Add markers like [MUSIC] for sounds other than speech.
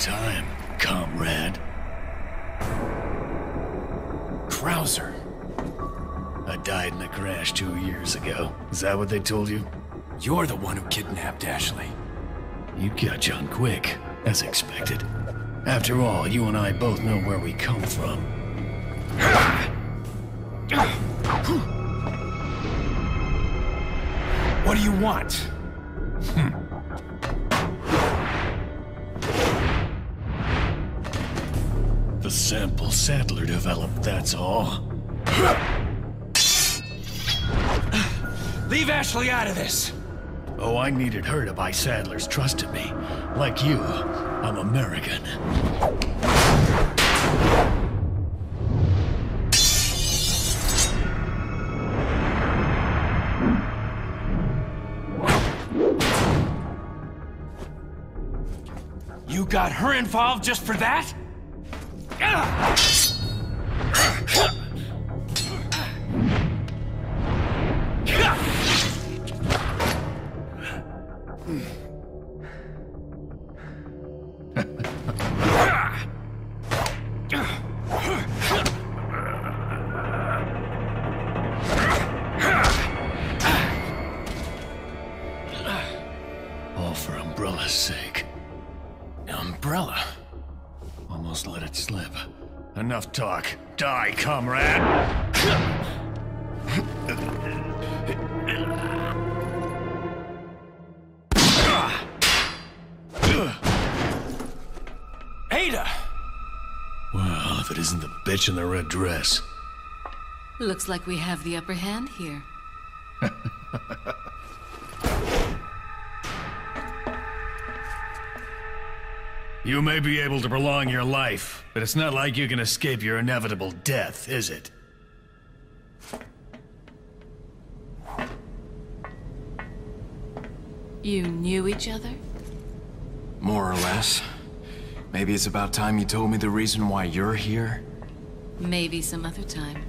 time, comrade. Krauser. I died in a crash two years ago. Is that what they told you? You're the one who kidnapped Ashley. You catch on quick, as expected. After all, you and I both know where we come from. What do you want? Hmm. The sample Sadler developed, that's all. Leave Ashley out of this! Oh, I needed her to buy Sadler's trust in me. Like you, I'm American. You got her involved just for that? All for Umbrella's sake. Umbrella. Almost let it slip. Enough talk. Die, comrade! Ada! Well, if it isn't the bitch in the red dress. Looks like we have the upper hand here. [LAUGHS] You may be able to prolong your life, but it's not like you can escape your inevitable death, is it? You knew each other? More or less. Maybe it's about time you told me the reason why you're here? Maybe some other time.